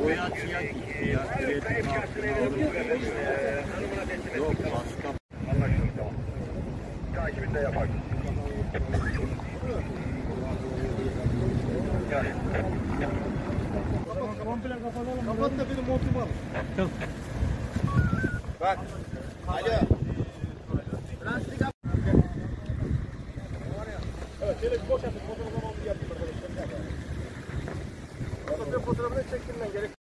Boya siyah gitti ya. Yok başka. Anlaşıldı tamam. Takibini de yaparız. Komple kapatalım. Kapat da benim montumu al. Bak. Alo. Fotoğrafını çektim ben gerek.